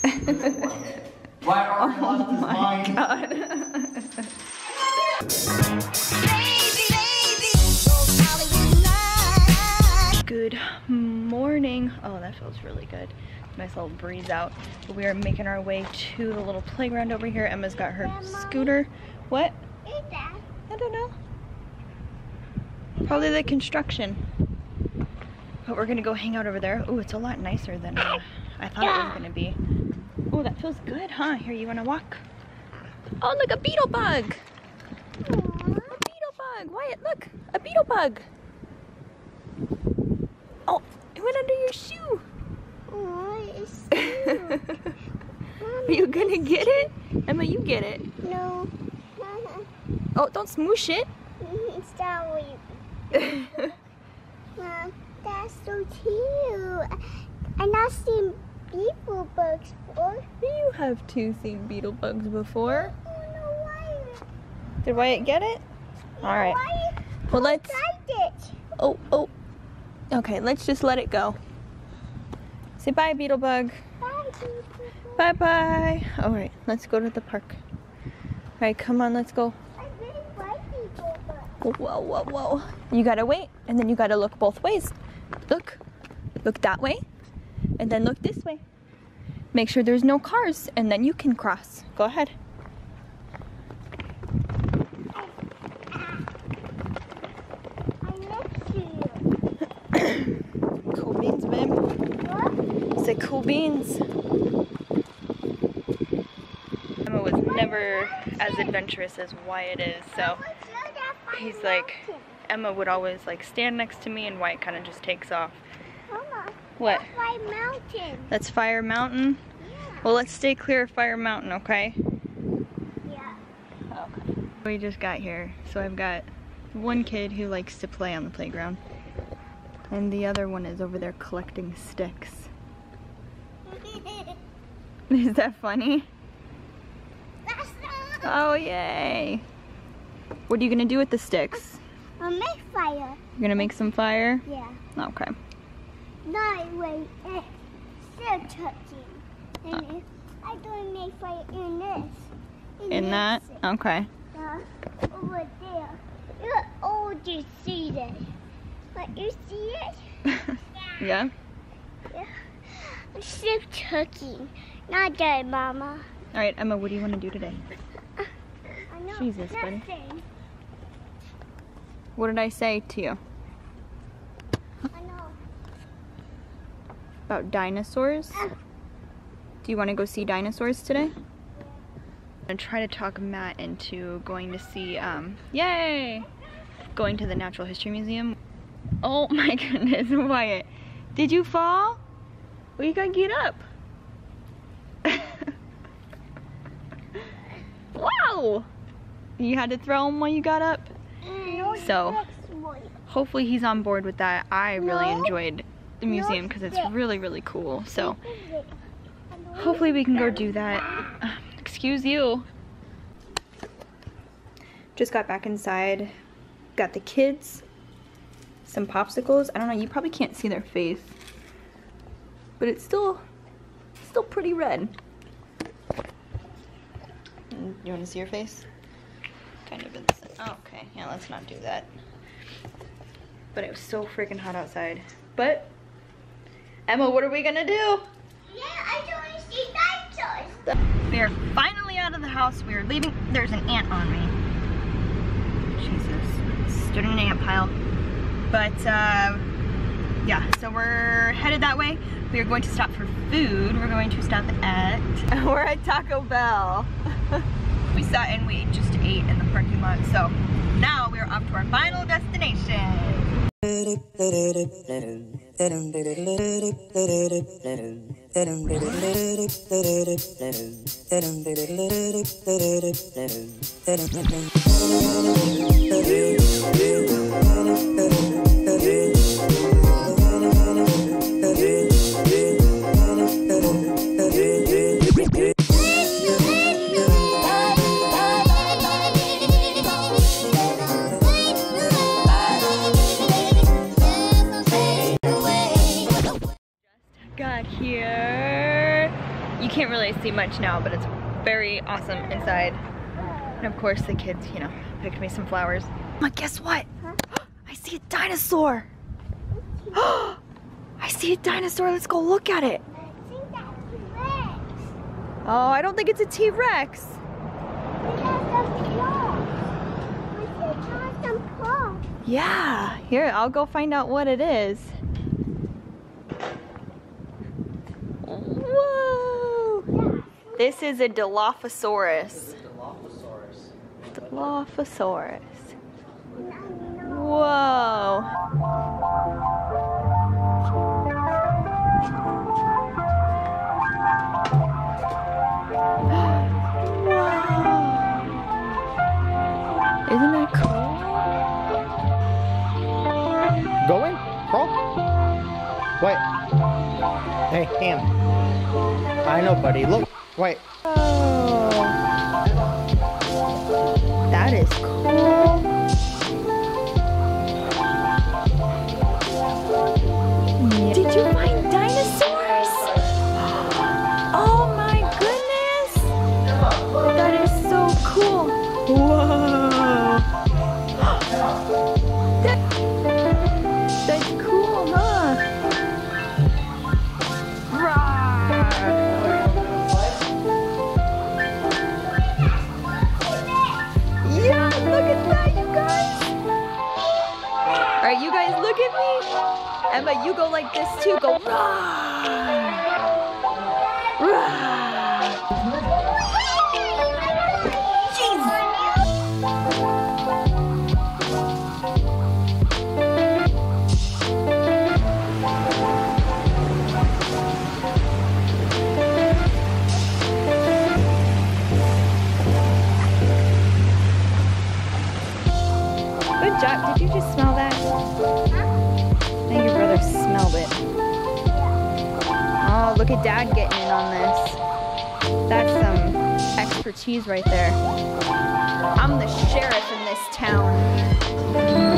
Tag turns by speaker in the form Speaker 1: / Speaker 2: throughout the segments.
Speaker 1: Why are we lost his mind?
Speaker 2: Good morning. Oh, that feels really good. Nice little breeze out. But we are making our way to the little playground over here. Emma's got her scooter. What? I don't know. Probably the construction. But we're gonna go hang out over there. Oh, it's a lot nicer than uh, I thought it was gonna be. Oh, that feels good, huh? Here, you wanna walk? Oh, look, a beetle bug. A beetle bug. Wyatt, look, a beetle bug. Oh, it went under your shoe. Are you gonna get it? Emma, you get it.
Speaker 3: No.
Speaker 2: Oh, don't smoosh it.
Speaker 3: Sorry. Mom, that's so cute. I've not seen beetle bugs before.
Speaker 2: You have two seen beetle bugs before. Did Wyatt get it? All right. Well, let's. Oh, oh. Okay, let's just let it go. Say bye, beetle bug.
Speaker 3: Bye, beetle
Speaker 2: Bye
Speaker 3: bug.
Speaker 2: bye. All right, let's go to the park. All right, come on, let's go.
Speaker 3: I really like beetle bugs.
Speaker 2: Whoa, whoa, whoa. You gotta wait, and then you gotta look both ways. Look. Look that way, and then look this way. Make sure there's no cars, and then you can cross. Go ahead.
Speaker 3: I miss you.
Speaker 2: Cool beans, babe.
Speaker 3: What?
Speaker 2: Say cool beans. Emma was never as adventurous as Wyatt is, so he's like, Emma would always like stand next to me, and Wyatt kind of just takes off. What?
Speaker 3: my mountain.
Speaker 2: That's Fire Mountain. Yeah. Well, let's stay clear of Fire Mountain, okay?
Speaker 3: Yeah.
Speaker 2: Okay. We just got here, so I've got one kid who likes to play on the playground, and the other one is over there collecting sticks. Is that funny?
Speaker 3: That's.
Speaker 2: Oh, yay! What are you gonna do with the sticks?
Speaker 3: A make fire.
Speaker 2: You're gonna make some fire?
Speaker 3: Yeah.
Speaker 2: Okay.
Speaker 3: Not wait. eh, Still touching. And if I don't make fire in this.
Speaker 2: In that?
Speaker 3: this,
Speaker 2: Okay.
Speaker 3: uh, over there. Look, oh, do you see that? But you see it?
Speaker 2: yeah?
Speaker 3: Yeah. I'm still touching. Not that, Mama.
Speaker 2: Alright, Emma, what do you want to do today?
Speaker 3: I know.
Speaker 2: Jesus, buddy. What did I say to you?
Speaker 3: I know.
Speaker 2: About dinosaurs? Do you want to go see dinosaurs today? I'm gonna try to talk Matt into going to see, um, yay! Going to the Natural History Museum. Oh my goodness, Wyatt. Did you fall? Well, you gotta get up. wow! You had to throw him while you got up?
Speaker 3: No,
Speaker 2: So-. Hopefully he's on board with that. I really
Speaker 3: No.
Speaker 2: enjoyed the museum because it's really, really cool. So hopefully we can go do that. Excuse you. Just got back inside. Got the kids. Some popsicles. I don't know, you probably can't see their face. But it's still, still pretty red. Mm, You want to see your face? Kind of. Ins- oh, okay, yeah, let's not do that. But it was so freaking hot outside. But, Emma, what are we gonna do?
Speaker 3: Yeah, I don't want to see dinosaurs.
Speaker 2: We are finally out of the house. We are leaving. There's an ant on me. Jesus. Stood in an ant pile. But, uh, yeah, so we're headed that way. We are going to stop for food. We're going to stop at, we're at Taco Bell. we sat and we just ate in the parking lot. So now we are off to our final destination. தரும் really see much now, but it's very awesome inside. And of course the kids, you know, picked me some flowers. But guess what? I see a dinosaur. I see a dinosaur. Let's go look at it. Oh, I don't think it's a T-Rex. Yeah, here, I'll go find out what it is. This is a Dilophosaurus.
Speaker 1: Dilophosaurus.
Speaker 2: Dilophosaurus. Whoa! Whoa! Isn't that cool?
Speaker 1: Go in. Crawl. Wait. Hey, Ham. I know, buddy. Look. Wait.
Speaker 2: Emma, you go like this too. Go. Rawr. Rawr. Expertise right there. I'm the sheriff in this town.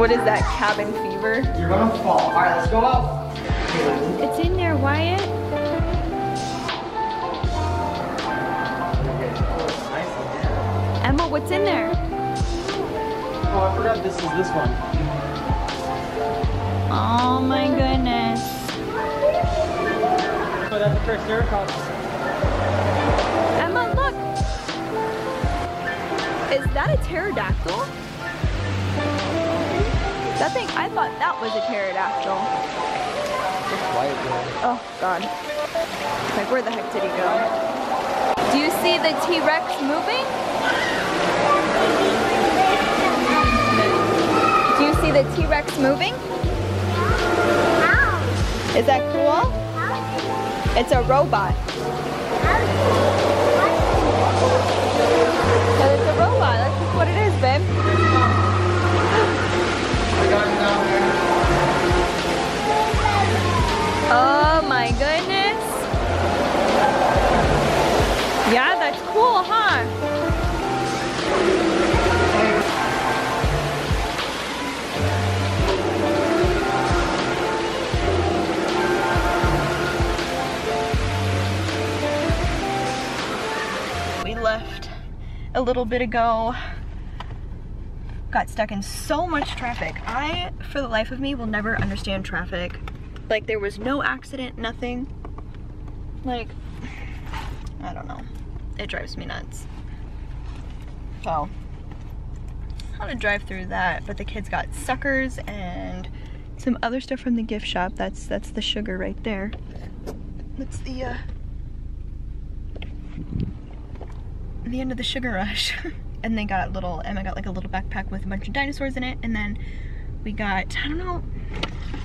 Speaker 2: What is that, cabin fever?
Speaker 1: You're gonna fall. Alright, let's go out.
Speaker 2: It's in there, Wyatt. Emma, what's in there?
Speaker 1: Oh, I forgot this is this one.
Speaker 2: Oh my goodness.
Speaker 1: Oh, that's a Triceratops.
Speaker 2: Emma, look. Is that a pterodactyl? That thing, I thought that was a pterodactyl. Oh God. Like where the heck did he go? Do you see the T-Rex moving? Do you see the T-Rex moving? Is that cool? It's a robot. Oh my goodness. Yeah, that's cool, huh? We left a little bit ago. Got stuck in so much traffic. I, for the life of me, will never understand traffic. Like there was no accident, nothing. Like, I don't know. It drives me nuts. So, how to drive through that, but the kids got suckers and some other stuff from the gift shop. That's that's the sugar right there. That's the uh the end of the sugar rush. and they got little Emma got like a little backpack with a bunch of dinosaurs in it and then we got I don't know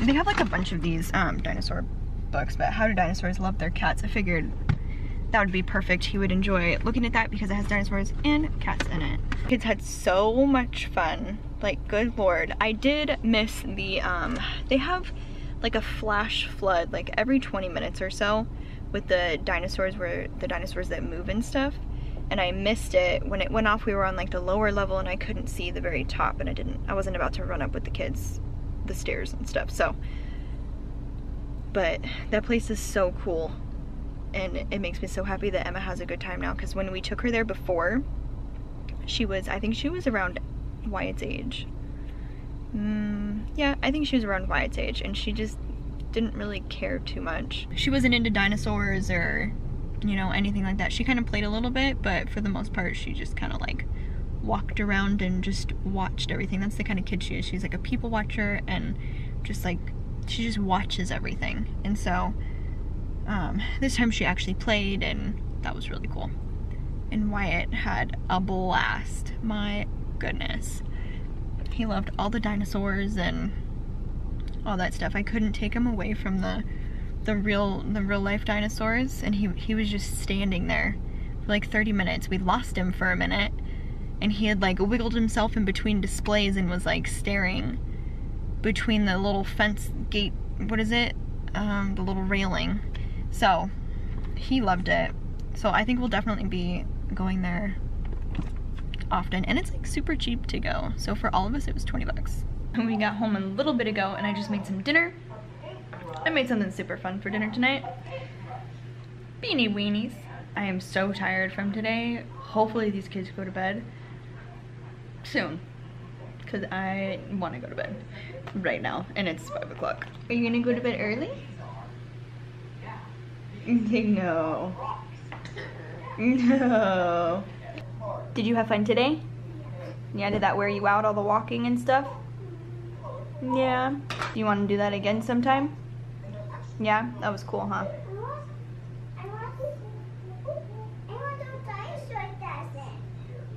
Speaker 2: they have like a bunch of these um dinosaur books, but How Do Dinosaurs Love Their Cats. I figured that would be perfect. He would enjoy looking at that because it has dinosaurs and cats in it. Kids had so much fun. Like, good lord. I did miss the, um, they have like a flash flood like every 20 minutes or so with the dinosaurs where the dinosaurs that move and stuff and I missed it when it went off we were on like the lower level and I couldn't see the very top and I didn't I wasn't about to run up with the kids the stairs and stuff so. But that place is so cool and it makes me so happy that Emma has a good time now because when we took her there before she was I think she was around Wyatt's age. Mm, yeah I think she was around Wyatt's age and she just didn't really care too much. She wasn't into dinosaurs or you know, anything like that. She kind of played a little bit, but for the most part, she just kind of like walked around and just watched everything. That's the kind of kid she is. She's like a people watcher and just like, she just watches everything. And so, um, this time she actually played and that was really cool. And Wyatt had a blast. My goodness. He loved all the dinosaurs and all that stuff. I couldn't take him away from the the real the real life dinosaurs and he he was just standing there for like 30 minutes. We lost him for a minute and he had like wiggled himself in between displays and was like staring between the little fence gate what is it? Um, the little railing. So he loved it. So I think we'll definitely be going there often. And it's like super cheap to go. So for all of us it was 20 bucks. We got home a little bit ago and I just made some dinner. I made something super fun for dinner tonight. Beanie weenies. I am so tired from today. Hopefully these kids go to bed soon. Because I want to go to bed right now. And it's 5 o'clock. Are you going to go to bed early? No. No. Did you have fun today? Yeah, did that wear you out, all the walking and stuff? Yeah. Do you want to do that again sometime? Yeah, that was cool, huh?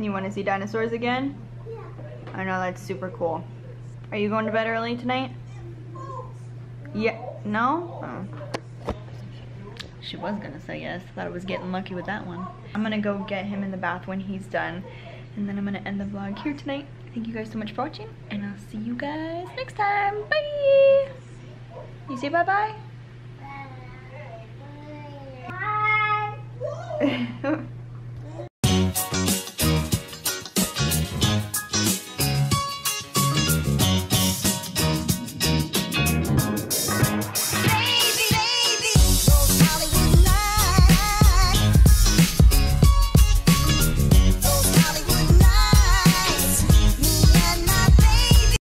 Speaker 2: You want to see dinosaurs again? I know, that's super cool. Are you going to bed early tonight? Yeah. No? Oh. She was gonna say yes. Thought I was getting lucky with that one. I'm gonna go get him in the bath when he's done. And then I'm gonna end the vlog here tonight. Thank you guys so much for watching. And I'll see you guys next time. Bye! You say bye-bye?
Speaker 3: Bye.